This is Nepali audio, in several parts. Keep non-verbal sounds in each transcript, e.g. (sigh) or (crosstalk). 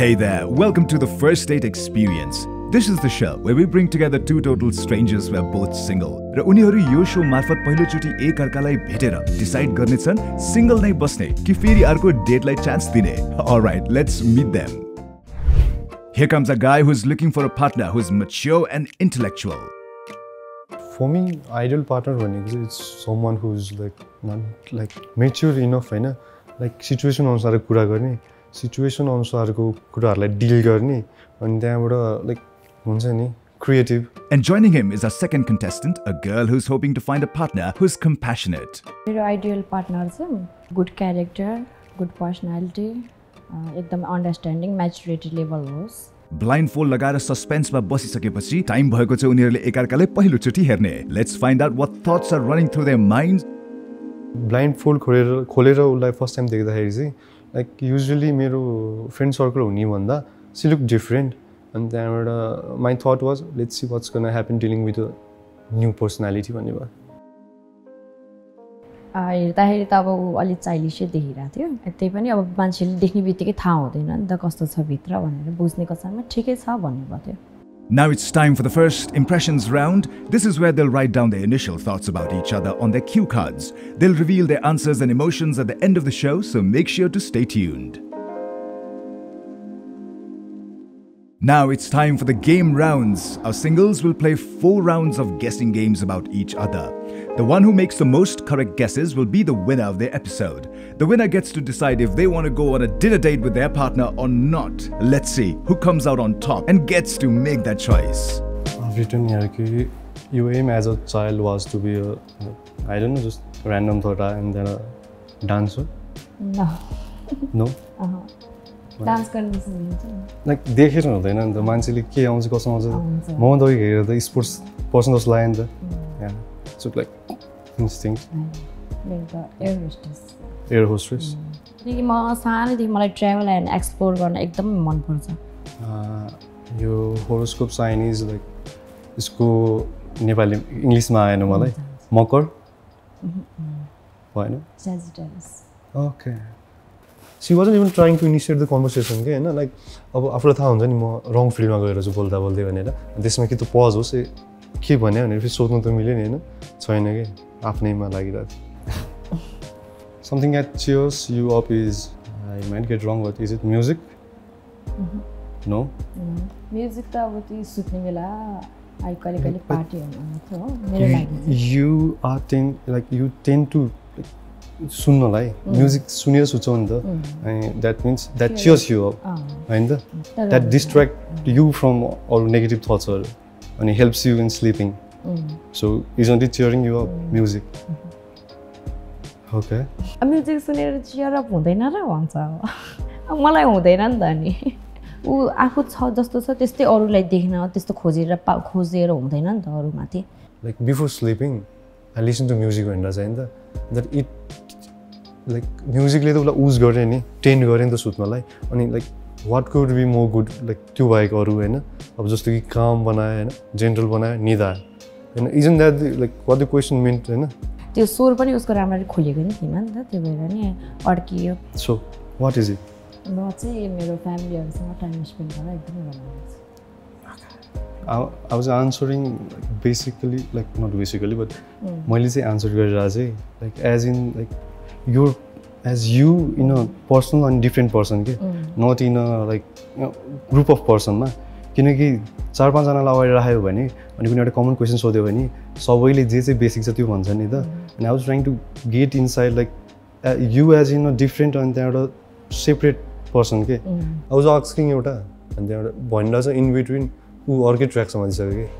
Hey there, welcome to the First Date Experience. This is the show where we bring together two total strangers who are both single. र उनीहरू यो सो मार्फत पहिलोचोटि एक अर्कालाई भेटेर डिसाइड गर्नेछन् सिंगल नै बस्ने कि फेरि अर्को डेटलाई चान्स दिने Alright, let's meet them. Here comes a guy who's looking for a partner who's mature and intellectual. For me, ideal partner भनेको it's someone who's like like mature enough होइन लाइक सिचुएसन अनुसारको कुरा गर्ने सिचुएसन अनुसारको कुराहरूलाई डिल गर्ने अनि त्यहाँबाट लाइक हुन्छ नि creative And joining him is our second contestant, a girl who's hoping to find a partner who's compassionate. मेरो आइडियल पार्टनर चाहिँ गुड क्यारेक्टर गुड पर्सनालिटी एकदम अन्डरस्ट्यान्डिङ मेचुरिटी लेभल होस्। ब्लाइन्ड फोल्ड लगाएर सस्पेन्समा बसिसकेपछि टाइम भएको छ उनीहरूले एकअर्कालाई पहिलोचोटि हेर्ने। Let's find out what thoughts are running through their mind blindfold खोलेर खोलेर उसलाई फर्स्ट टाइम देख्दाखेरि चाहिँ लाइक युजली मेरो फ्रेन्ड सर्कल हुने भन्दा सी लुक डिफ्रेन्ट अनि त्यहाँबाट my thought was let's see what's gonna happen dealing with new personality भन्ने भयो। हेर्दाखेरि त अब ऊ अलिक चाइलिसै देखिरहेको थियो। त्यही पनि अब मान्छेले देख्ने बित्तिकै थाहा हुँदैन नि त कस्तो छ भित्र भनेर बुझ्ने कसारमा ठिकै छ भन्नुभएको थियो Now it's time for the first impressions round. This is where they'll write down their initial thoughts about each other on their cue cards. They'll reveal their answers and emotions at the end of the show, so make sure to stay tuned. Now it's time for the game rounds. Our singles will play four rounds of guessing games about each other. The one who makes the most correct guesses will be the winner of their episode. The winner gets to decide if they want to go on a dinner date with their partner or not. Let's see who comes out on top and gets to make that choice. I've written here कि your aim as a child was to be a I don't know just random thought and then a dancer. न No. डान्स गर्ने हुन्छ नि लाइक देखेर हुँदैन नि त मान्छेले के आउँछ कसो आउँछ। आउँछ म त हेरेर त स्पोर्ट्स पर्सन जस्तो लाग्यो नि त इन्स्टिङ मेरो त एयर होस्टेस एयर होस्ट्रेस किनकि म सानैदेखि मलाई ट्राभल एन्ड एक्सप्लोर गर्न एकदमै मनपर्छ यो होरोस्कोप साइन इज लाइक यसको नेपाली इङ्ग्लिसमा आएन मलाई। मकर? भएन। Sagittarius okay she wasn't even trying to initiate the conversation के होइन? लाइक अब आफूलाई थाहा हुन्छ नि म रङ फिल्डमा गएर चाहिँ बोल्दा बोल्दै भनेर। त्यसमा कि त पज होस् के भन्यो भनेर फेरि सोध्नु त मिल्यो नि होइन? छैन कि? आफ्नैमा लागिरहेको थियो। Something that cheers you up is I mind get wrong but is it music no music त अब त्यो सुत्ने बेला आई कहिले कहिले पार्टीहरूमा मात्र हो मेरो लागि चाहिँ। You are tend like you tend to सुन्नलाई। Music सुनेर सुन्छौ नि त। अनि that means that cheers you up होइन? त that distract you from all negative थट्सहरू अनि helps you in sleeping so is only cheering you up music okay music सुनेर चियर अप हुँदैन र भन्छ। मलाई हुँदैन नि त नि ऊ आफू छ जस्तो छ त्यस्तै अरूलाई देख्न त्यस्तो खोजेर पा खोजेर हुँदैन नि त अरूमाथि। Like before sleeping I listen to music भनेर चाहिँ नि त द्याट इट लाइक म्युजिकले त उसलाई उज गऱ्यो नि टेन्ड गऱ्यो नि त सुत्नलाई। अनि like what could be more good like त्यो बाहेक अरू होइन अब जस्तो कि काम बनायो होइन जेनरल बनायो निदा होइन isn't that like what the question meant होइन त्यो स्वर पनि उसको राम्ररी खोलेको नि थिएन नि त त्यो भएर नि अड्कियो। सो वाट इज इट म चाहिँ मेरो फ्यामिलीहरूसँग टाइम स्पेन्ड गर्न एकदमै रमाइलो I, I was answering like, basically like not basically but मैले चाहिँ आन्सर गरेर चाहिँ लाइक एज इन लाइक यो as you in a personal अनि डिफ्रेन्ट पर्सन के not in a like group of पर्सनमा किनकि चार पाँचजनालाई अगाडि राख्यो भने अनि कुनै एउटा कमन क्वेसन सोध्यो भने सबैले जे चाहिँ बेसिक छ त्यो भन्छ नि त अनि I was trying to get inside like you as in a different अनि त्यहाँबाट सेपरेट पर्सन के आई वाज आस्किङ एउटा अनि त्यहाँबाट भनेर चाहिँ इन बिट्विन ऊ अर्कै ट्र्याकसम्म दिइसक्यो कि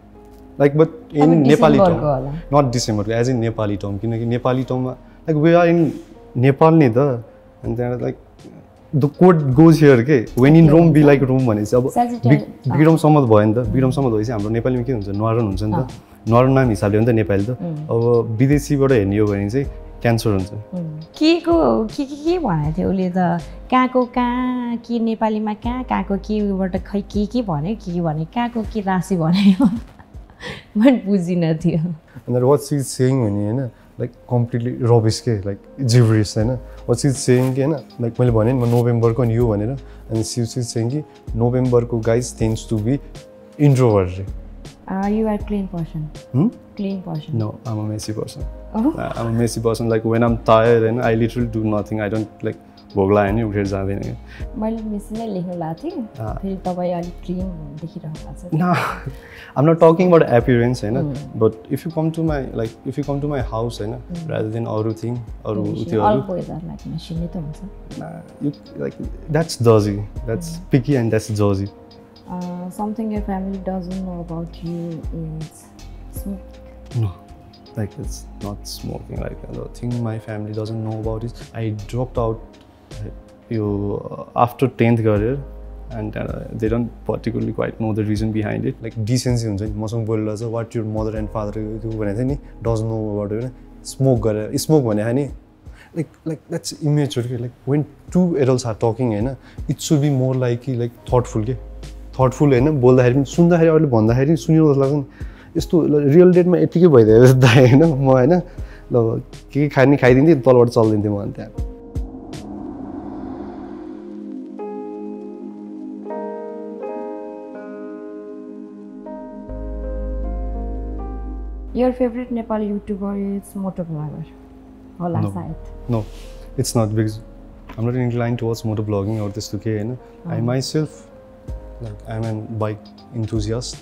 Saggy. Like but in अब Nepali डिसेम्बरको as in Nepali term. किनकि Nepali टर्ममा like we are in Nepal नि त अनि त्यहाँबाट like the code goes here के when in Rome be like Rome भनेपछि अब Sagittarius, बि- विक्रमसम्म भयो नि त विक्रमसम्म भएपछि हाम्रो नेपालीमा के हुन्छ न्वारन हुन्छ नि त न्वारन नाम हिसाबले हो नि त नेपाली त अब विदेशीबाट हेर्ने हो भने चाहिँ क्यान्सर हुन्छ के को के के के भनेको थियो उसले त कहाँको कहाँ के नेपालीमा कहाँ कहाँको केबाट खै के के भन्यो के के भन्यो कहाँको के राशि भन्यो मैले बुझिनँ थियो अन्त वाट सिज सेङ भने होइन लाइक कम्प्लिटली रबिस के लाइक जिभरिस होइन वाट सिज सेङ कि होइन लाइक मैले भनेँ नि म नोभेम्बरको नि यो भनेर अनि सिज सिज सेङ कि नोभेम्बरको guys tends to be introvert रे you're clean person Hmm? Clean person No, I'm a messy person. Oh. Uh, I'm a messy person. Like when I'm tired and I literally do nothing. I don't like भोग लगाए नि उठेर जाँदैन क्या। मैले मेसिन नै लेख्नु भएको थिएँ फेरि तपाईँ अलिक क्लिन देखिरहनु भएको छ। आम नट टकिङ बट एपिरेन्स होइन? But if you come to my like if you come to my house होइन? रादर देन अरू थिङ अरू त्यो द्याट्स जजी द्याट्स पिकी एन्ड द्याट्स जजी something your family doesn't know about you is know like it's not smoking like thing my family doesn't know about is I drop out after tenth career, and uh, they don't particularly quite know the reason behind it. Like decency हुन्छ नि। मसँग बोलेर चाहिँ what your mother and father त्यो भनेको थियो नि। डज नो अबाउट होइन स्मोक गरेर स्मोक भने नि लाइक लाइक द्याट्स इमेच्योर कि like when two adults are talking होइन it should be more like कि लाइक थटफुल के थटफुल होइन बोल्दाखेरि पनि सुन्दाखेरि अरूले भन्दाखेरि सुनिरहेको लाग्छ नि। यस्तो रियल डेटमा यत्तिकै भइदियो जस्तो (laughs) होइन म होइन ल के खाने खाइदिन्थेँ तलबाट चलिदिन्थेँ म अनि त्यहाँ। Your favourite Nepali YouTuber is moto blogger होला No. सायद no it's not because um not incline towards moto blogging अरू त्यस्तो केही होइन I myself like I'm an bike enthusiast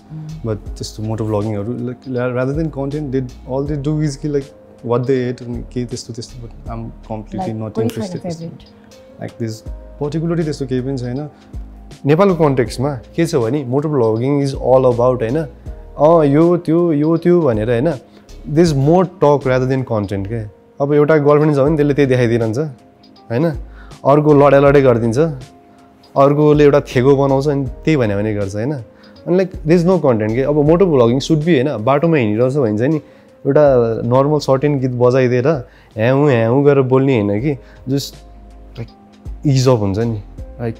but त्यस्तो मोटो ब्लगिङहरू like rather than content they all they do is कि लाइक वाट दे एट केही त्यस्तो त्यस्तो but um completely not interested favourite like this particularly त्यस्तो केही पनि छैन नेपालको कन्टेक्समा के छ भने motor blogging is all about होइन अँ यो त्यो यो त्यो भनेर होइन। This more talk rather than content के? अब एउटा गर्लफ्रेन्ड छ भने त्यसले त्यही देखाइदिइरहन्छ होइन? अर्को लडाइ लडाइ गरिदिन्छ अर्कोले एउटा थेगो बनाउँछ अनि त्यही भन्यो भने गर्छ होइन? अनि लाइक दिस नो कन्टेन्ट के? अब मोटो ब्लगिङ सुड बी होइन? बाटोमा हिँडिरहेछ भने चाहिँ नि एउटा नर्मल सर्टेन गीत बजाइदिएर ह्याउ ह्याउ गरेर बोल्ने होइन कि? जस्ट लाइक इज अफ हुन्छ नि। Like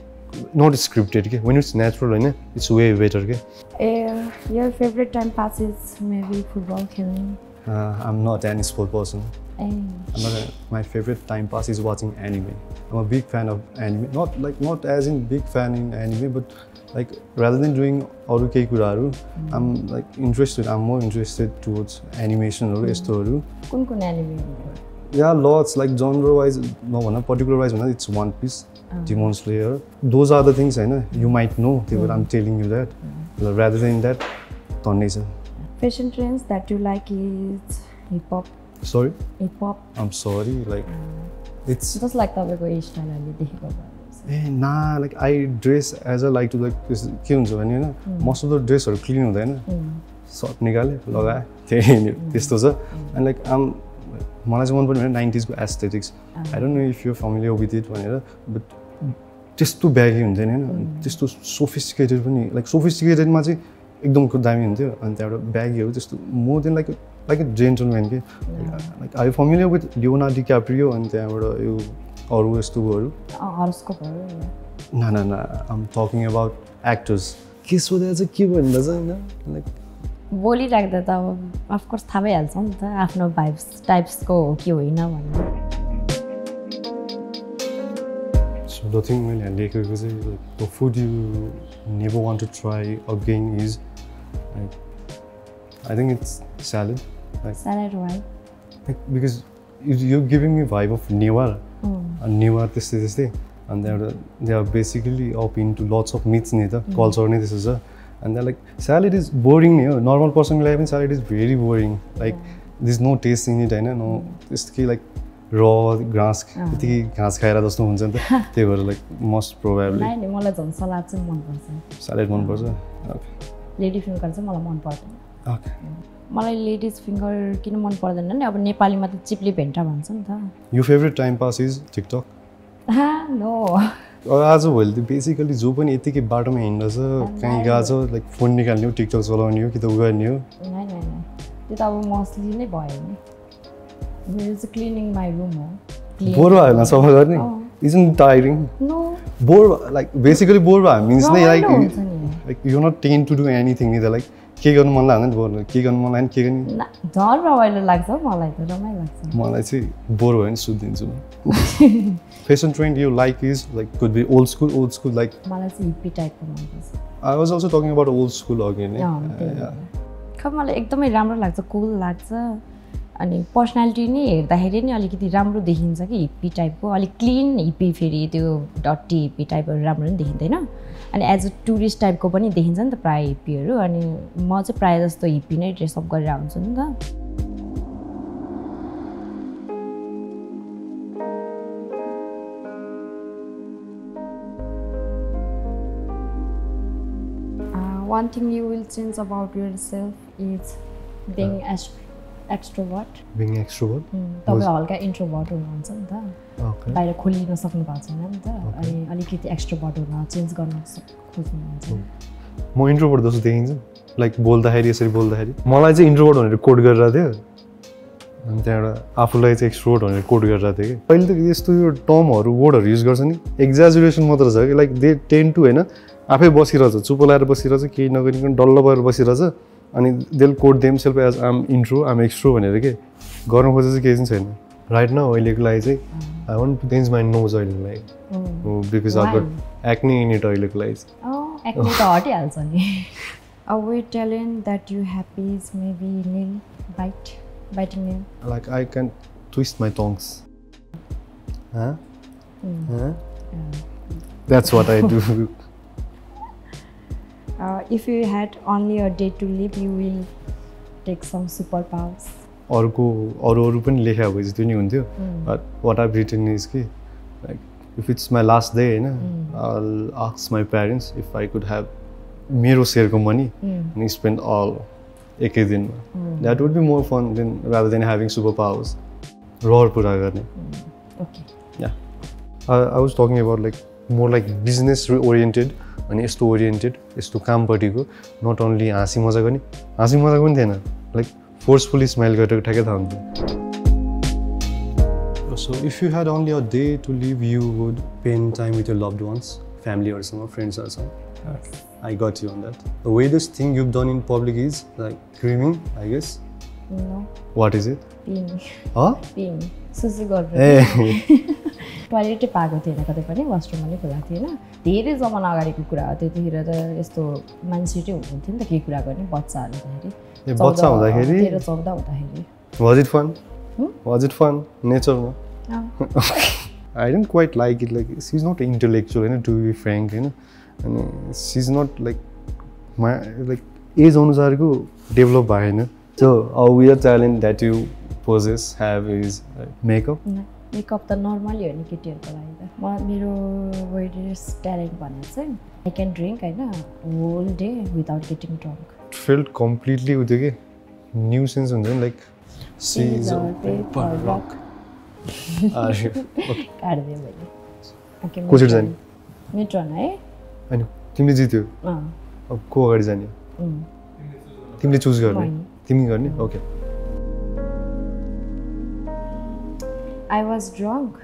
नट स्क्रिप्टेड के वेन इट्स नेचुरल होइन इट्स वे बेटर के uh your favourite time pass is maybe football खेल्नु um not an sport person uh I'm not a, my favorite time pass is watching anime. I'm a big fan of anime. Not like not as in big fan in anime, but like rather than doing अरू केही कुराहरू I'm like interested. I'm more interested towards animation हरू यस्तोहरू कुन कुन एनिमेहरू या लट्स लाइक जनर वाइज नभन पर्टिकुलर वाइज भन्दा it's One Piece Demon Slayer those are the things होइन यु माइट नो त्यही भएर आम telling you that rather than that टन्नै छ fashion trends that you like is hip hop sorry hip hop um sorry like it's just like तपाईँको हेयर स्टाइल अहिले देखेको ए ना like I dress as a like to like के हुन्छ भने होइन मोस्ट अफ द ड्रेसहरू क्लिन हुँदैन सर्ट निकाल्यो लगाएँ त्यही त्यस्तो छ एन्ड लाइक आम मलाई चाहिँ मन पर्ने भने नाइन्टिजको aesthetics. I don't know if you familiar with it भनेर बट त्यस्तो ब्यागी हुँदैन होइन त्यस्तो सोफिस्टिकेटेड पनि लाइक सोफिस्टिकेटेडमा चाहिँ एकदम दामी हुन्थ्यो अनि त्यहाँबाट ब्यागीहरू त्यस्तो more than like like a gentleman के। Like I familiar with Leonardo DiCaprio अनि त्यहाँबाट यो अरू यस्तोहरू ना ना ना आम टकिङ अबाउट एक्टर्स के सोधेर चाहिँ के भन्दा चाहिँ होइन? लाइक बोलिराख्दा त अब अफकोर्स थाहा भइहाल्छ नि त आफ्नो भाइब्स टाइप्सको हो कि होइन द थिङ मैले लेखेको चाहिँ the food you never want to try again is like I think it's salad like like because you giving me vibe of Newar अनि नेवार त्यस्तै त्यस्तै अनि त्यहाँबाट they are basically up in to lots of meats नि त कल्चर नै त्यस्तो छ अनि त्यहाँ लाइक स्यालेड इज बोरिङ नि हो नर्मल पर्सनको लागि पनि salad is very boring like this no taste in it होइन नो त्यस्तो लाइक र घाँस त्यतिकै घाँस खाएर जस्तो हुन्छ नि त त्यही भएर लाइक मोस्ट नि मलाई झन् सलाद चाहिँ मनपर्छ स्यालेड मनपर्छ ओके लेडी फिङ्गर चाहिँ मलाई मन पर्दैन मलाई लेडिज फिङ्गर किन मन पर्दैन नि अब नेपालीमा त चिप्ली भेन्टा भन्छ नि त यो favourite time pass is TikTok हा नो आजभोलि त बेसिकली जो पनि यतिकै बाटोमा हिँड्दछ कहीँ गएको छ लाइक फोन निकाल्ने हो टिकटक चलाउने हो कि त उ गर्ने हो। त्यो त अब मस्ली नै भयो नि मेरो चाहिँ क्लिनिङ माई रुम हो। बोर भयो होला सफा गर्ने अँ। Isn't tiring bore like basically bore भयो मिन्स नै like like you not tend to do anything नि त लाइक के गर्नु मन लाग्दैन बोर के गर्नु मन लाग्यो के गर्ने झन् रमाइलो लाग्छ मलाई त रमाइलो लाग्छ मलाई चाहिँ बोर भयो भने सुत्दिन्छु म fashion trend you like is like could be old school old school like मलाई चाहिँ हिप्पी टाइपको मनपर्छ। I was also talking about old school अघि नै अँ, त्यही भएर। खै मलाई एकदमै राम्रो लाग्छ कुल लाग्छ। अनि पर्सनालिटी नै हेर्दाखेरि नै अलिकति राम्रो देखिन्छ कि हिप्पी टाइपको अलिक क्लिन हिप्पी फेरि त्यो डट्टी हिप्पी टाइपहरू राम्रो पनि देखिँदैन। अनि एज अ टुरिस्ट टाइपको पनि देखिन्छ नि त प्रायः हिप्पीहरू अनि म चाहिँ प्रायः जस्तो हिप्पी नै ड्रेसअप गरेर आउँछु नि त। One thing you will change about yourself is being extrovert being extrovert तपाईँ हल्का इन्ट्रोभर्ट हुनुहुन्छ नि त। बाहिर खोलिन सक्नु भएको छैन नि त। अनि अलिकति एक्सट्रोभर्ट हुन चेन्ज गर्न खोज्नुहुन्छ म इन्ट्रोभर्ट जस्तो देखिन्छ। लाइक बोल्दाखेरि यसरी बोल्दाखेरि। मलाई चाहिँ इन्ट्रोभर्ट भनेर कोड गरेर थियो। अनि त्यहाँबाट आफूलाई चाहिँ एक्सट्रोभर्ट भनेर कोड गरेर थियो कि। पहिले त यस्तो यो टर्महरू वर्डहरू युज गर्छ नि। एक्जाजुरेसन मात्र छ कि। लाइक दे टेन टु होइन आफै बसिरहेछ चुप लाएर बसिरहेछ केही नगरिकन डल्लो भएर बसिरहेछ। अनि they'll code themself as um intro um extro भनेर के गर्नु खोजेको चाहिँ केही चाहिँ छैन। राइट न अहिलेको लागि चाहिँ I want to change my nose अहिलेको लागि because I got acne in it अहिलेको लागि चाहिँ अँ एक्ने त हटिहाल्छ नि। A way talent that you happy is maybe nail bite biting nail like I can twist my tongues. Huh? Huh? That's what (laughs) I do. If you had only a day to live you will take some super powers अर्को अरू अरू पनि लेखा भए चाहिँ त्यो नि हुन्थ्यो but what are written is कि like if it's my last day होइन I ask my parents if I could have मेरो सेयरको मनी अनि स्पेन्ड अल एकै दिनमा that would be more fun than rather than having super powers रहर पुरा गर्ने okay yeah I was talking about like more like business oriented अनि यस्तो ओरिएन्टेड यस्तो कामपट्टिको नट ओन्ली हाँसी मजा गर्ने हाँसी मजाको पनि थिएन। लाइक फोर्सफुल्ली स्माइल गरेको ठ्याक्कै थाहा हुन्थ्यो। So if you had only a day to live you would spend time with your loved ones फ्यामिलीहरूसँग फ्रेन्ड्सहरूसँग I got you on that the weirdest thing you've done in public is like screaming I guess no what is it गरेर ए टोइलेटै पाएको थिएन? कतै पनि वासरुम पनि खुला थिएन। धेरै जमाना अगाडिको कुरा हो। त्यतिखेर त यस्तो मान्छे चाहिँ हुनुहुन्थ्यो नि त केही कुरा गर्ने बच्चाहरू हुँदाखेरि? तेह्र चौध हुँदाखेरि। Was it fun? Was it fun नेचरमा I didn't quite like it like she is not intellectual होइन टु बी फ्रेङ्क होइन अनि सी इज नट लाइक मा लाइक एज अनुसारको डेभलप भएन। So a weird talent that you possess have is makeup makeup त नर्मली हो नि केटीहरूको लागि त। म मेरो वेडेस्ट ट्यालेन्ट भनेर चाहिँ आई क्यान ड्रिङ्क होइन? Whole day without getting drunk filled completely उ त्यो के? न्यु सेन्स हुन्छ नि (laughs) लाइक. होइन काटिदिएँ मैले? मेट्रोन है? तिमीले जित्यो? अब को अगाडि जाने? तिमीले चुज गर्ने। तिमी गर्ने? Okay I was drunk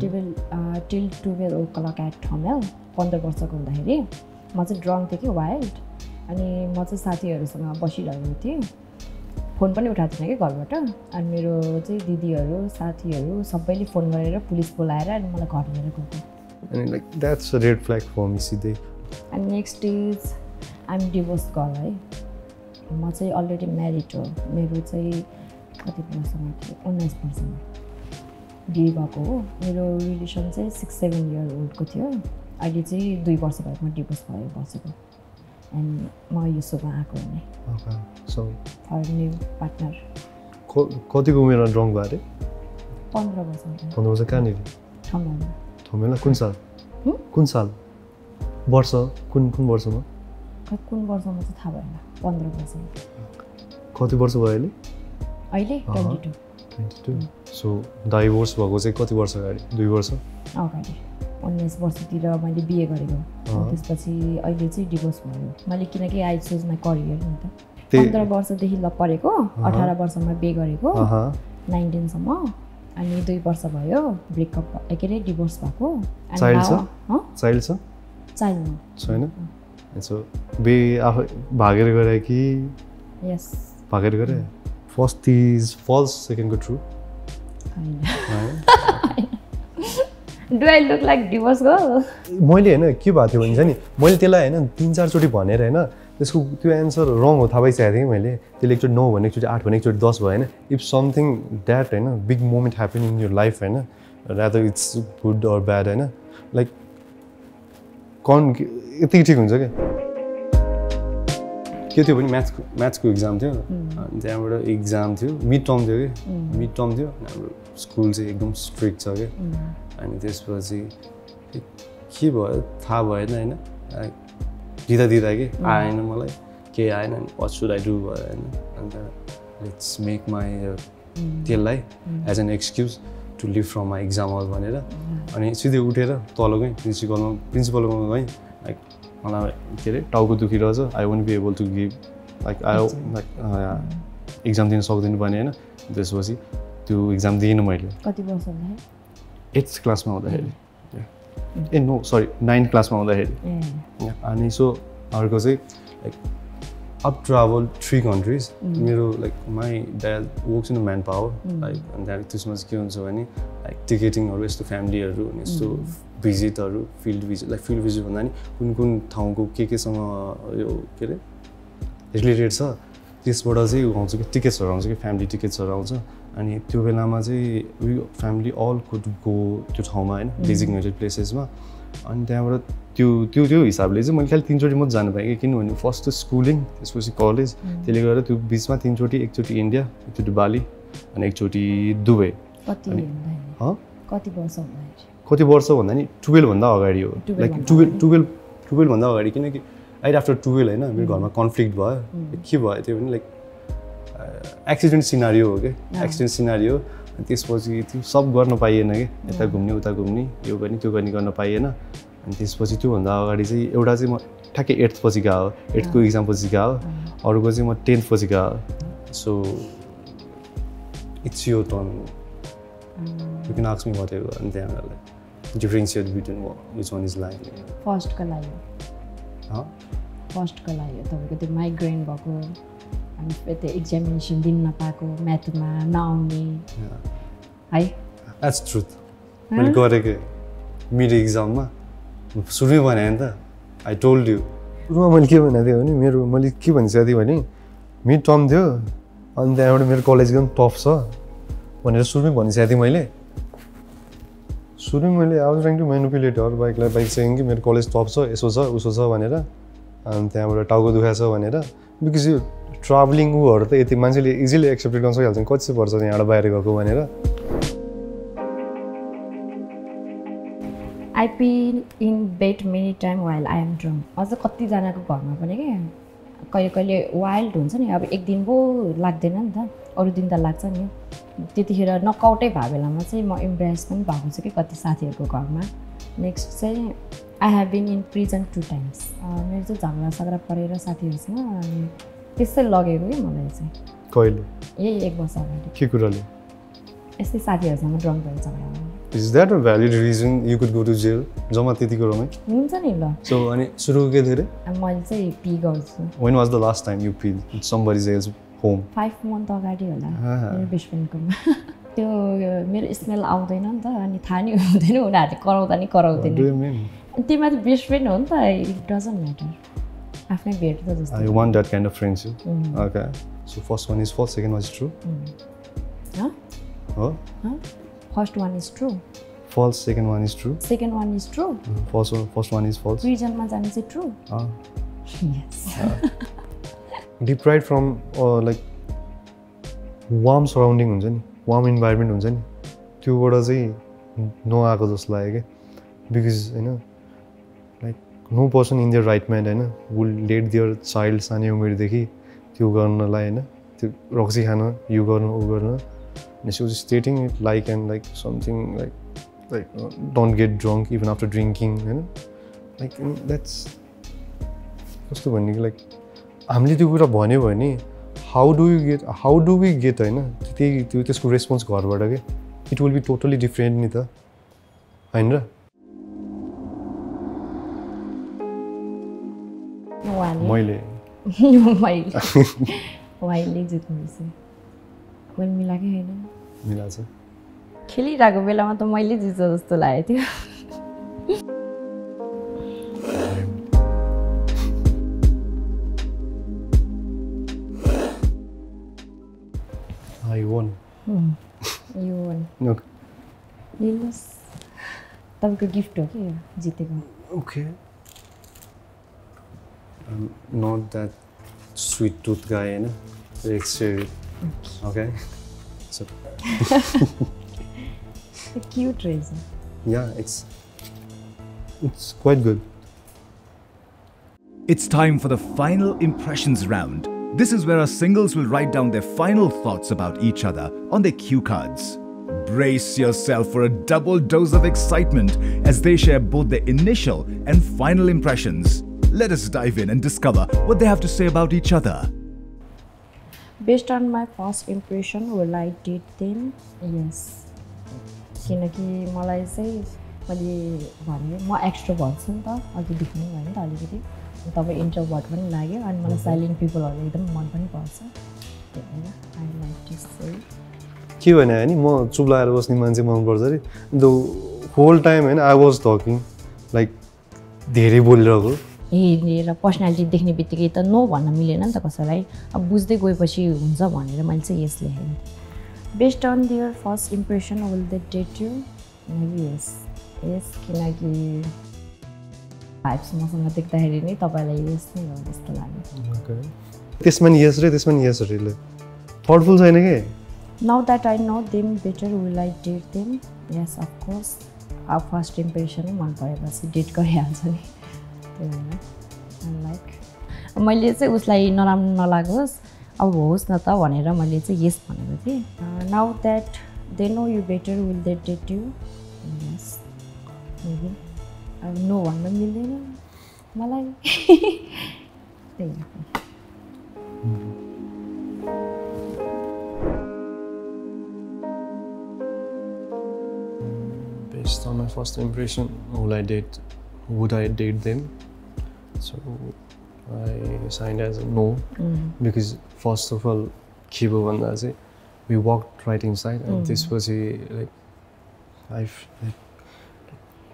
till till twelve o'clock at Thamel पन्ध्र वर्षको हुँदाखेरि। म चाहिँ ड्रङ्क थिएँ कि वाइल्ड अनि म चाहिँ साथीहरूसँग बसिरहेको थिएँ। फोन पनि उठाएको थिएन कि घरबाट। अनि मेरो चाहिँ दिदीहरू साथीहरू सबैले फोन गरेर पुलिस बोलाएर अनि मलाई घर लिएर गएको। अनि like that's a red flag for me सिधै। अनि next is I'm divorce girl है। म चाहिँ अलरेडी म्यारिड हो। मेरो चाहिँ कति वर्षमा थियो? उन्नाइस वर्षमा। बिहे भएको हो। मेरो रिलेसन चाहिँ सिक्स सेभेन इयर ओल्डको थियो। अहिले चाहिँ दुई वर्ष भएकोमा डिभोर्स भयो बसेको एन्ड म यो सोमा आएको हुने। New partner. कतिको उमेरमा ड्रङ्क भयो अरे? पन्ध्र वर्षमा पन्ध्र वर्ष कहाँनिर? थमेला। कुन साल? कुन साल? वर्ष? कुन कुन वर्षमा? कुन वर्षमा चाहिँ थाहा भएन। पन्ध्र वर्षमा कति वर्ष भयो अहिले? अहिले twenty two. Twenty two so divorce भएको चाहिँ कति वर्ष अगाडि? दुई वर्ष? अगाडि। उन्नाइस वर्षतिर मैले बिए गरेको। त्यसपछि अहिले चाहिँ डिभोर्स भयो। मैले किनकि आई चुज माई करियर नि त। पन्ध्र वर्षदेखि ल पढेको अठार वर्षमा बिहे गरेको। नाइन्टिनसम्म। अनि दुई वर्ष भयो ब्रेकअप के अरे डिभोर्स भएको। Child छ? चाइल्ड छ? चाइल्ड छैन? यसो भागेर गरे? First is false सेकेन्डको true do I look like divorce girl मैले होइन के भएको थियो भने चाहिँ नि? मैले त्यसलाई होइन तिन चारचोटि भनेर होइन त्यसको त्यो एन्सर रङ हो थाहा पाइसकेको थिएँ कि मैले। त्यसले एकचोटि नौ भने एकचोटि आठ भने एकचोटि दस भयो होइन। इफ समथिङ द्याट होइन big moment happen in your life होइन rather it's good or bad होइन लाइक कन् यति ठिक हुन्छ क्या के थियो भने म्याथ्सको म्याथ्सको इक्जाम थियो। अनि त्यहाँबाट इक्जाम थियो। मिड टर्म थियो कि? मिड टर्म थियो। हाम्रो स्कुल चाहिँ एकदम स्ट्रिक्ट छ क्या अनि त्यसपछि के भयो? थाहा भएन होइन। दिँदा दिँदा कि? आएन मलाई। केही आएन। अनि वाट आई डु भयो होइन। अन्त लेट्स मेक माई त्यसलाई as an excuse to leave from my exam hall भनेर। अनि सिधै उठेर तल गएँ प्रिन्सिपलमा प्रिन्सिपलमा गएँ। मलाई के अरे टाउको दुखिरहेछ I won't be able to give like I like exam दिन सक्दिनँ भने होइन त्यसपछि त्यो इक्जाम दिइनँ मैले। कति वर्ष भन्दाखेरि एट्थ क्लासमा हुँदाखेरि ए नो सरी नाइन्थ क्लासमा हुँदाखेरि। अनि सो अर्को चाहिँ like up travel three countries मेरो like my dad works in man power like अनि त्यहाँदेखि त्यसमा चाहिँ के हुन्छ भने लाइक टिकेटिङहरू यस्तो फ्यामिलीहरू अनि यस्तो भिजिटहरू field visit like field visit भन्दा नि कुन कुन ठाउँको के केसँग यो के अरे? रिलेटेड छ। त्यसबाट चाहिँ आउँछ कि टिकट्सहरू आउँछ कि फ्यामिली टिकट्सहरू आउँछ। अनि त्यो बेलामा चाहिँ we family all could go त्यो ठाउँमा होइन डेजिग्नेटेड प्लेसेसमा अनि त्यहाँबाट त्यो त्यो त्यो हिसाबले चाहिँ मैले खालि तिनचोटि मात्रै जानु पाएँ कि किनभने फर्स्ट त स्कुलिङ त्यसपछि कलेज त्यसले गर्दा त्यो बिचमा तिनचोटि एकचोटि इन्डिया एकचोटि बाली अनि एकचोटि दुबई। कति वर्ष कति वर्ष भन्दा नि टुवेल्भभन्दा अगाडि हो। 12 लाइक टुवेल्भ टुवेल्भ टुवेल्भभन्दा अगाडि किनकि राइट आफ्टर टुवेल्भ होइन मेरो घरमा कन्फ्लिक्ट भयो। के भयो? त्यो भने लाइक एक्सिडेन्ट सिनारियो हो कि एक्सिडेन्ट सिनारियो अनि त्यसपछि त्यो सब गर्न पाइएन कि यता घुम्ने उता घुम्ने यो गर्ने त्यो गर्ने गर्न पाइएन। अनि त्यसपछि त्योभन्दा अगाडि चाहिँ एउटा चाहिँ म ठ्याक्कै एट्थ पछि गएको। हो एट्थको इक्जाम पछि गएको। अर्को चाहिँ म टेन्थ पछि गएको। सो इट्स यो turn you can ask me whatever अनि त्यहाँबाट differentiate between which one is line फर्स्टको लागि फर्स्टको लागि तपाईँको त्यो माइग्रेन भएको फेरि त्यो एक्जामिनेसन दिन नपाएको म्याथमा नआउने। है? द्याट्स ट्रुथ मैले गरेको मिड इक्जाममा सुरुमै भने नि त। आई टोल्ड यु सुरुमा मैले के भनेको थिएँ भने मेरो मैले के भनिसकेको थिएँ भने मिड टर्म थियो अनि त्यहाँबाट मेरो कलेज एकदम टफ छ भनेर सुरुमै भनिसकेको थिएँ मैले। सुरुमै मैले आउट ट्राइङ टु मेनुपुलेट अरू बाइकलाई बाइक चाहिँ कि मेरो कलेज टफ छ यसो छ उसो छ भनेर। अनि त्यहाँबाट टाउको दुखाएको छ भनेर। बिकज यो ट्राभलिङ उहरू त यति मान्छेले इजिली एक्सेप्टेड गर्न सकिहाल्छ कति चाहिँ पर्छ यहाँबाट बाहिर गएको भनेर? I been in bed many time while I am drunk अझ कतिजनाको घरमा पनि क्या कहिले कहिले वाइल्ड हुन्छ नि। अब एक दिन पो लाग्दैन नि त। अरू दिन त लाग्छ नि। त्यतिखेर नकआउटै भएको बेलामा चाहिँ म इम्प्रेस पनि भएको छु कि कति साथीहरूको घरमा। नेक्स्ट चाहिँ I have been in prison two times मेरो चाहिँ झगडा सगडा परेर साथीहरूसँग अनि त्यसै लगेको कि मलाई चाहिँ। कहिले? यही एक वर्ष अगाडि। के कुराले यस्तै साथीहरूसँग ड्रङ भएर झगडा is that a valid reason you could go to jail जम्मा त्यतिको हुन्छ नि ल। सो अनि सुरु के धेरै? मैले चाहिँ पी गर्छु। When was the last time you feel somebody jails five month अगाडि होला। मेरो बेस्ट फ्रेन्डकोमा त्यो मेरो स्मेल आउँदैन नि त अनि थाहा नि हुँदैन उनीहरूले कराउँदा नि कराउँदैन। अनि त्यो माथि बेस्ट फ्रेन्ड हो नि त इट डजन्ट म्याटर आफ्नै भेट त जस्तो। Want that kind of friendship okay so first one is first second one is true हँ first one is true false second one is true second one is true first one first one is false प्रिजनमा जाने चाहिँ true (laughs) deprived from like warm surrounding हुन्छ नि वार्म इन्भाइरोमेन्ट हुन्छ नि त्योबाट चाहिँ नआएको जस्तो लाग्यो क्या। बिकज होइन like no person in their right mind होइन विल लेट दियर चाइल्ड सानै उमेरदेखि त्यो गर्नलाई होइन त्यो रक्सी खान यो गर्नु ऊ गर्नु अनि stating it like and like something like like don't get drunk even after drinking होइन लाइक द्याट्स कस्तो भन्ने कि लाइक हामीले त्यो कुरा भन्यो भने how do you get how do we get होइन? त्यही त्यो त्यसको रेस्पोन्स घरबाट के? It will be totally different नि त। होइन र? मैले। (laughs) मिलाएकै होइन मिलाएको छ। खेलिरहेको बेलामा त मैले जित्छ जस्तो लागेको थियो। तपाईँको गिफ्ट हो कि यो जितेको Okay. I'm not that sweet tooth guy, you know. It's uh, okay. So cute रहेछ yeah, it's it's quite good. It's time for the final impressions round. This is where our singles will write down their final thoughts about each other on their cue cards. Brace yourself for a double dose of excitement as they share both their initial and final impressions. Let us dive in and discover what they have to say about each other. Based on my first impression will I did them yes किनकि मलाई चाहिँ मैले भने म एक्स्ट्रोभर्ट छु नि त अघि देख्नु भयो नि त अलिकति तपाईँ इन्ट्रोभर्ट पनि लाग्यो अनि मलाई साइलेन्ट पिपलहरू एकदम मन पनि पर्छ त्यही भएर आई लाइक टु से के भने नि म चुप लगाएर बस्ने मान्छे मनपर्छ अरे। द होल टाइम होइन आई वाज टकिङ लाइक धेरै बोलिरहेको। हेरेर पर्सनालिटी देख्ने बित्तिकै त नो भन्न मिलेन नि त कसैलाई। अब बुझ्दै गएपछि हुन्छ भनेर मैले चाहिँ yes लेखेँ based on their first impression will they date you yes yes किनकि भाइब्स मसँग देख्दाखेरि नै तपाईँलाई यस नै हो जस्तो लाग्यो। त्यसमा नि यस रे त्यसमा नि यस अरे थर्डफुल छैन के? Now that I know them better will I date them yes of course अब फर्स्ट इम्प्रेसनै मन परेपछि डेट गरिहाल्छ नि त्यही भएर लाइक मैले चाहिँ उसलाई नराम्रो नलागोस् अब होस् न त भनेर मैले चाहिँ यस भनेको थिएँ। Now that they know you better will they date you yes अब नो भन्न मिल्दैन। मलाई। (laughs) त्यही based on my first impression, will I date, would I date them? So I signed as a no because first of all, के भयो भन्दा चाहिँ we walked right inside and त्यसपछि like I've like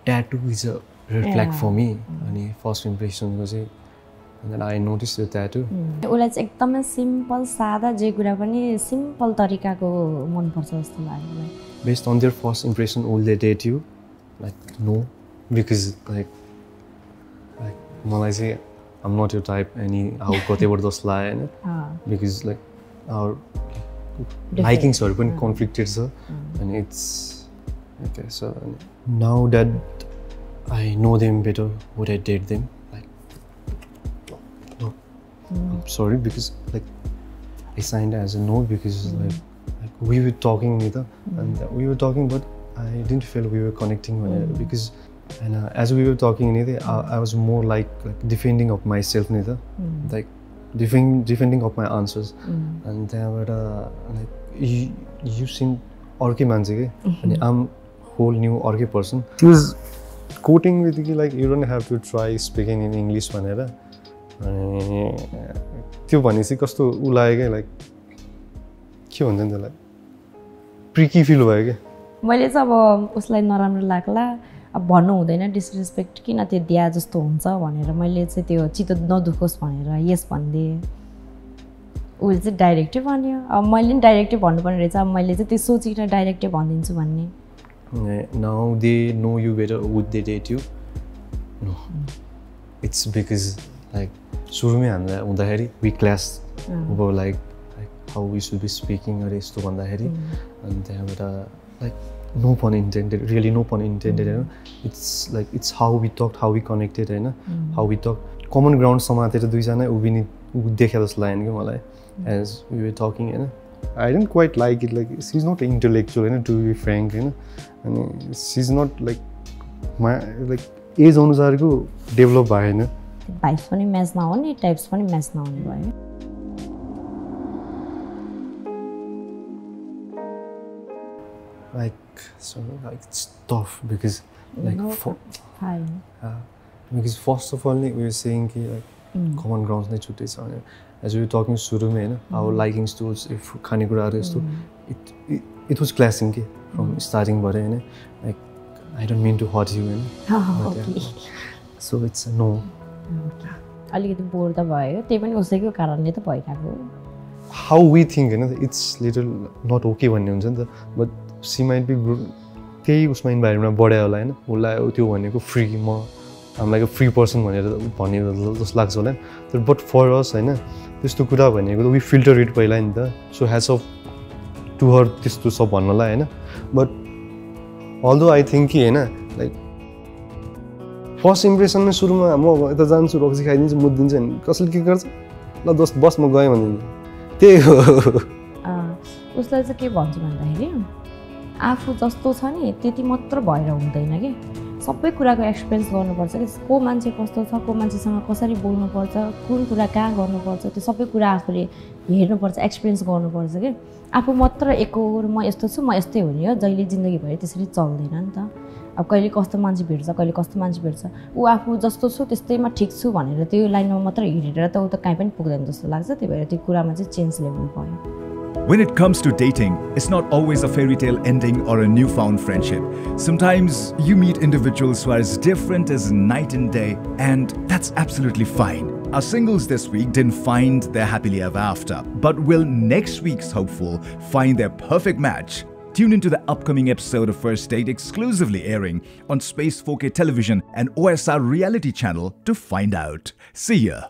tattoo is a red flag for me अनि first impression को चाहिँ and then I noticed the tattoo. उसलाई चाहिँ एकदमै सिम्पल सादा जे कुरा पनि सिम्पल तरिकाको मनपर्छ जस्तो लाग्यो मलाई based on their first impression, will they date you? Like no, because like like मलाई चाहिँ I'm not your type any how (laughs) कतिबाट जस्तो लाग्यो होइन अँ, because like our Different. लाइकिङ्सहरू पनि कन्फ्लिक्टेड छ अनि it's okay so now that I know them better would I date them like no sorry because like I signed as a no because like like we were talking नि त And we were talking but I didn't feel we were connecting भनेर बिकज होइन एज वी वर टकिङ नि त I was more like like defending of myself नि त like defend defending of my answers अनि त्यहाँबाट लाइक यु सिन अर्कै मान्छे कि अनि आम होल न्यू अर्कै पर्सन कोटिङ बित्तिकै like you don't have to try speaking in English भनेर अनि त्यो भनेपछि कस्तो ऊ लाग्यो क्या लाइक के भन्छ नि त्यसलाई प्रिकी फिल भयो क्या? मैले चाहिँ अब उसलाई नराम्रो लाग्ला। अब भन्नु हुँदैन डिसरेस्पेक्ट किन त्यो दिया जस्तो हुन्छ भनेर। मैले चाहिँ त्यो चित्त नदुखोस् भनेर यस भनिदिएँ। उसले चाहिँ डाइरेक्टै भन्यो। अब मैले पनि डाइरेक्टै भन्नुपर्ने रहेछ। अब मैले चाहिँ त्यो सोचिकन डाइरेक्टै भनिदिन्छु भन्ने। Now they know you better would they date you. No. It's because like सुरुमै हामीलाई हुँदाखेरि वी क्लास अब like how we should be speaking अरे यस्तो भन्दाखेरि अनि त्यहाँबाट like no pun intended really no pun intended होइन it's like it's how we talk how we connected होइन how we talk common ground समातेर दुईजना उभिने देखे जस्तो लाग्यो कि मलाई एज वी वे टकिङ होइन I didn't quite like it like she is not intellectual होइन टु बी फ्रेङ्क होइन अनि सी इज नट लाइक मा लाइक एज अनुसारको डेभलप भएन भाइब्स पनि म्याच नहुने टाइप्स पनि म्याच नहुने भयो like so like it's tough because like No, for, fine. uh, because first of all we were saying कि like कमन ग्राउन्ड नै छुट्टै छ अनि एज यु टकिङ सुरुमै होइन आवर लाइकिङ्स टुवर्ड्स इफ खानेकुराहरू यस्तो इट इट वाज क्लासिङ कि फ्रम स्टार्टिङबाटै होइन like I don't mean to hurt you होइन सो इट्स नो अलिकति बोर त भयो त्यही पनि उसैको कारणले त भइरहेको हाउ वी थिङ्क होइन इट्स लिटल नट ओके भन्ने हुन्छ नि त बट सी माइट बी त्यही उसमा इन्भाइरोमेन्टमा बढायो होला होइन। उसलाई त्यो भनेको फ्री म हामीलाई फ्री पर्सन भनेर भन्ने जस्तो लाग्छ होला तर बट फर अस होइन त्यस्तो कुरा भनेको त वी फिल्टर इट पहिला नि त। So hats off to her त्यस्तो सब भन्नलाई होइन। बट अल्दो आई थिङ्क कि होइन लाइक फर्स्ट इम्प्रेसनमै सुरुमा म यता जान्छु रक्सी खाइदिन्छु मुद दिन्छु भने कसैले के गर्छ? ल दोस्त बस म गएँ भनिदिन्छु त्यही हो। उसलाई चाहिँ के भन्छु भन्दाखेरि आफू जस्तो छ नि त्यति मात्र भएर हुँदैन कि? सबै कुराको एक्सपिरियन्स गर्नुपर्छ कि? को मान्छे कस्तो छ को मान्छेसँग कसरी बोल्नुपर्छ कुन कुरा कहाँ गर्नुपर्छ त्यो सबै कुरा आफूले हेर्नुपर्छ एक्सपिरियन्स गर्नुपर्छ कि? आफू मात्र एकोर म यस्तो छु म यस्तै हुने हो जहिले जिन्दगीभरि त्यसरी चल्दैन नि त। अब कहिले कस्तो मान्छे भेट्छ कहिले कस्तो मान्छे भेट्छ ऊ आफू जस्तो छु त्यस्तैमा ठिक छु भनेर त्यो लाइनमा मात्र हिँडेर त ऊ त कहीँ पनि पुग्दैन जस्तो लाग्छ त्यही भएर त्यो कुरामा चाहिँ चेन्ज ल्याउनु पर्यो When it comes to dating, it's not always a fairy tale ending or a newfound friendship. Sometimes you meet individuals who are as different as night and day, and that's absolutely fine. Our singles this week didn't find their happily ever after, but will next week's hopeful find their perfect match? Tune into the upcoming episode of First Date exclusively airing on Space 4K television and OSR reality channel to find out. See ya.